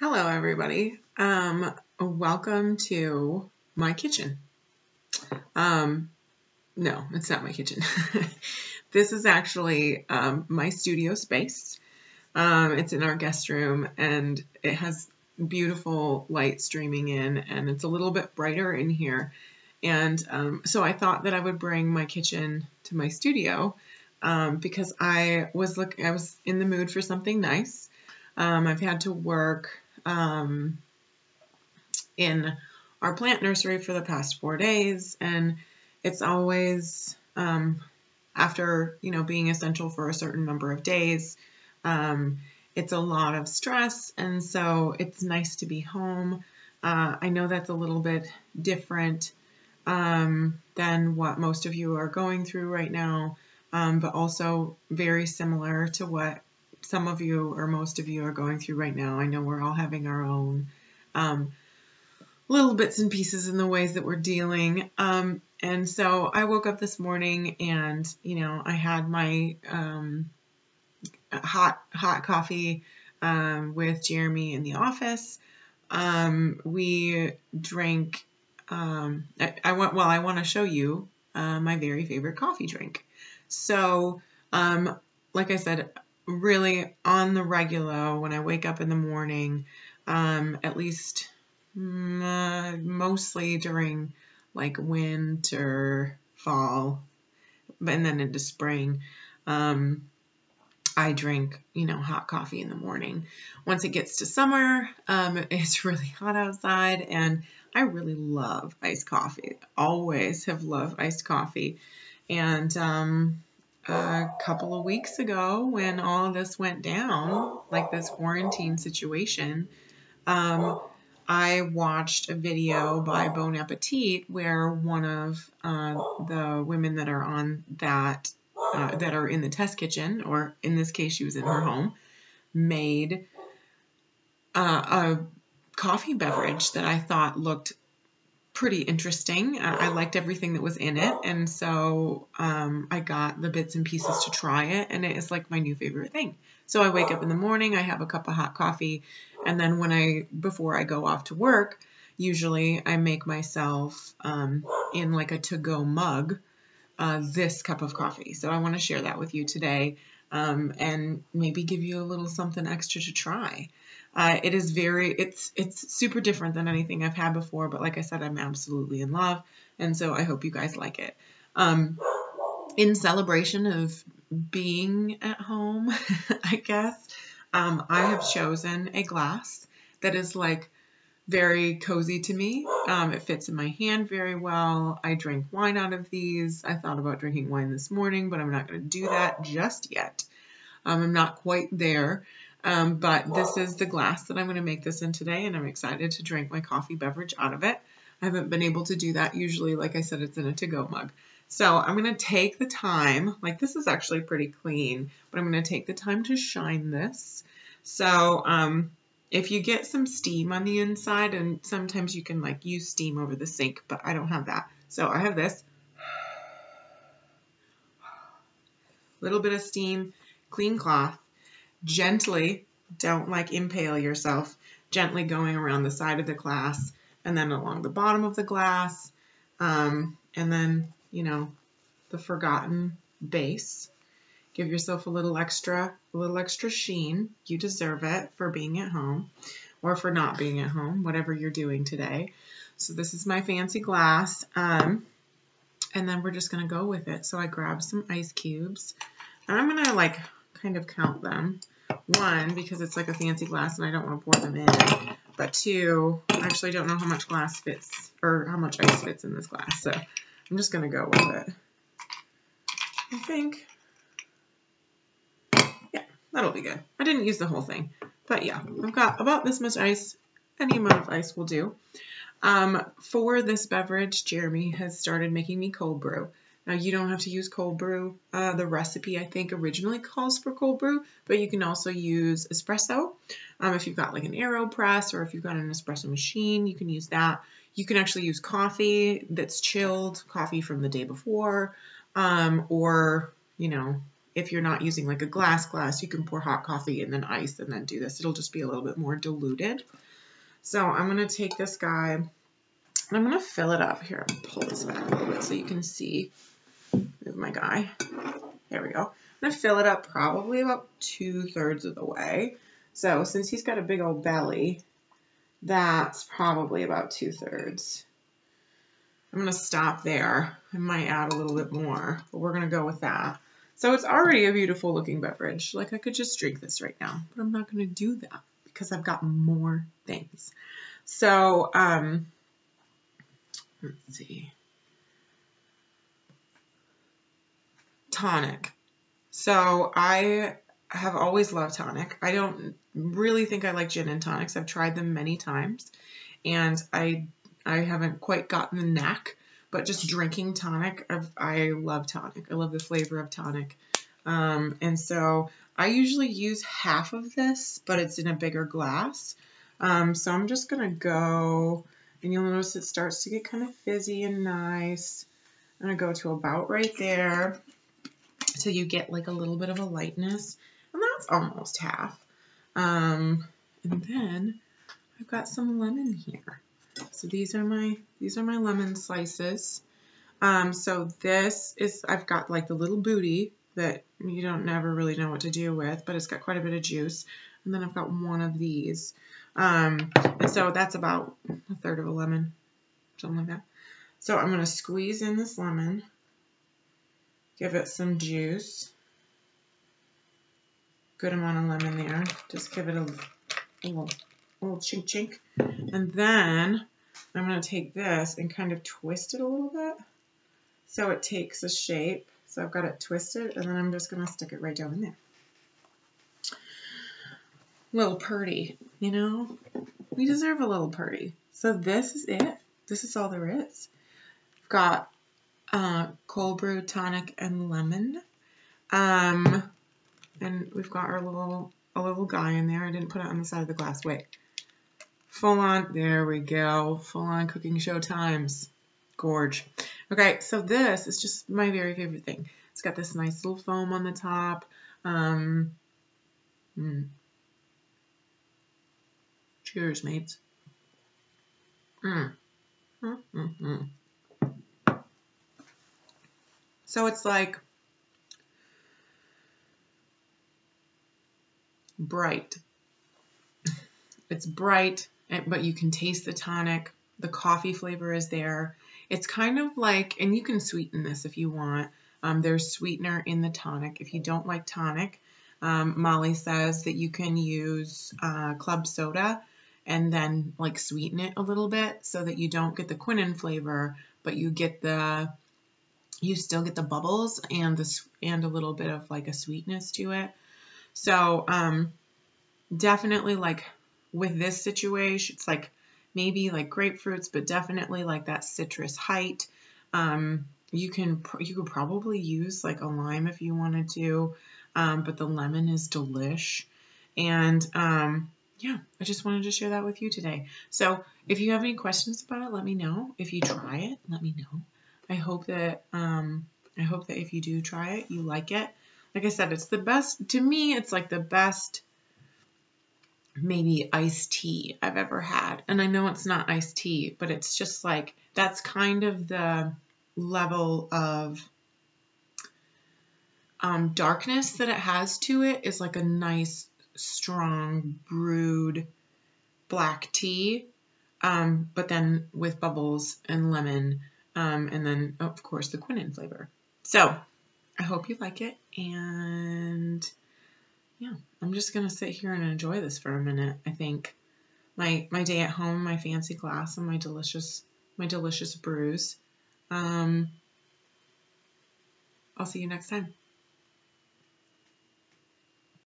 Hello, everybody. Um, welcome to my kitchen. Um, no, it's not my kitchen. this is actually um, my studio space. Um, it's in our guest room and it has beautiful light streaming in and it's a little bit brighter in here. And um, so I thought that I would bring my kitchen to my studio um, because I was look I was in the mood for something nice. Um, I've had to work um, in our plant nursery for the past four days, and it's always um, after you know being essential for a certain number of days. Um, it's a lot of stress, and so it's nice to be home. Uh, I know that's a little bit different um, than what most of you are going through right now, um, but also very similar to what some of you or most of you are going through right now. I know we're all having our own um, little bits and pieces in the ways that we're dealing. Um, and so I woke up this morning and, you know, I had my um, hot, hot coffee um, with Jeremy in the office. Um, we drank, um, I, I want, well, I want to show you uh, my very favorite coffee drink. So, like I said, really on the regular when I wake up in the morning, um, at least mm, uh, mostly during like winter, fall, and then into spring. Um, I drink, you know, hot coffee in the morning. Once it gets to summer, um, it's really hot outside, and I really love iced coffee. Always have loved iced coffee. And um, a couple of weeks ago when all of this went down, like this quarantine situation, um, I watched a video by Bon Appetit where one of uh, the women that are on that, uh, that are in the test kitchen, or in this case, she was in her home, made uh, a coffee beverage that I thought looked pretty interesting. Uh, I liked everything that was in it, and so um, I got the bits and pieces to try it, and it is like my new favorite thing. So I wake up in the morning, I have a cup of hot coffee, and then when I before I go off to work, usually I make myself um, in like a to-go mug uh, this cup of coffee. So I want to share that with you today, um, and maybe give you a little something extra to try. Uh, it is very, it's it's super different than anything I've had before, but like I said, I'm absolutely in love, and so I hope you guys like it. Um, in celebration of being at home, I guess, um, I have chosen a glass that is like very cozy to me. Um, it fits in my hand very well. I drink wine out of these. I thought about drinking wine this morning, but I'm not going to do that just yet. Um, I'm not quite there. Um, but this is the glass that I'm going to make this in today, and I'm excited to drink my coffee beverage out of it. I haven't been able to do that. Usually, like I said, it's in a to-go mug. So I'm going to take the time, like this is actually pretty clean, but I'm going to take the time to shine this. So um, if you get some steam on the inside, and sometimes you can like use steam over the sink, but I don't have that. So I have this. Little bit of steam, clean cloth gently, don't like impale yourself, gently going around the side of the glass and then along the bottom of the glass. Um, and then, you know, the forgotten base. Give yourself a little extra, a little extra sheen. You deserve it for being at home or for not being at home, whatever you're doing today. So this is my fancy glass. Um, and then we're just going to go with it. So I grab some ice cubes and I'm going to like kind of count them. One, because it's like a fancy glass and I don't want to pour them in. But two, I actually don't know how much glass fits or how much ice fits in this glass. So I'm just going to go with it. I think, yeah, that'll be good. I didn't use the whole thing. But yeah, I've got about this much ice. Any amount of ice will do. Um, for this beverage, Jeremy has started making me cold brew. Now you don't have to use cold brew. Uh, the recipe I think originally calls for cold brew, but you can also use espresso. Um, if you've got like an AeroPress or if you've got an espresso machine, you can use that. You can actually use coffee that's chilled, coffee from the day before, um, or you know, if you're not using like a glass glass, you can pour hot coffee and then ice and then do this. It'll just be a little bit more diluted. So I'm going to take this guy I'm going to fill it up. Here, pull this back a little bit so you can see. My guy. There we go. I'm going to fill it up probably about two thirds of the way. So since he's got a big old belly, that's probably about two thirds. I'm going to stop there. I might add a little bit more, but we're going to go with that. So it's already a beautiful looking beverage. Like I could just drink this right now, but I'm not going to do that because I've got more things. So, um, let's see. Tonic. So I have always loved tonic. I don't really think I like gin and tonics. I've tried them many times and I I haven't quite gotten the knack, but just drinking tonic, I've, i love tonic. I love the flavor of tonic. Um, and so I usually use half of this, but it's in a bigger glass. Um, so I'm just going to go, and you'll notice it starts to get kind of fizzy and nice. I'm going to go to about right there so you get like a little bit of a lightness. And that's almost half. Um, and then I've got some lemon here. So these are my these are my lemon slices. Um, so this is I've got like the little booty that you don't never really know what to do with, but it's got quite a bit of juice. And then I've got one of these. Um, and so that's about a third of a lemon, something like that. So I'm going to squeeze in this lemon, give it some juice. Good amount of lemon there. Just give it a, a little little chink chink. And then I'm going to take this and kind of twist it a little bit so it takes a shape. So I've got it twisted and then I'm just going to stick it right down in there. Little purdy, you know? We deserve a little purdy. So this is it. This is all there is. I've got uh, cold brew, tonic, and lemon. Um, and we've got our little a little guy in there. I didn't put it on the side of the glass. Wait. Full on, there we go. Full on cooking show times. Gorge. Okay, so this is just my very favorite thing. It's got this nice little foam on the top. Um, mm. Cheers, mates. Mm. Mm -mm so it's like bright. It's bright, but you can taste the tonic. The coffee flavor is there. It's kind of like, and you can sweeten this if you want. Um, there's sweetener in the tonic. If you don't like tonic, um, Molly says that you can use uh, club soda and then like sweeten it a little bit so that you don't get the quinine flavor, but you get the, you still get the bubbles and the and a little bit of like a sweetness to it. So um, definitely like with this situation, it's like maybe like grapefruits, but definitely like that citrus height. Um, you can you could probably use like a lime if you wanted to, um, but the lemon is delish. And um, yeah, I just wanted to share that with you today. So if you have any questions about it, let me know. If you try it, let me know. I hope that um, I hope that if you do try it, you like it. Like I said, it's the best to me. It's like the best maybe iced tea I've ever had. And I know it's not iced tea, but it's just like that's kind of the level of um, darkness that it has to it is like a nice, strong, brewed black tea, um, but then with bubbles and lemon, um, and then, of course, the quinine flavor. So I hope you like it, and yeah, I'm just gonna sit here and enjoy this for a minute. I think my my day at home, my fancy glass, and my delicious my delicious brews. Um, I'll see you next time.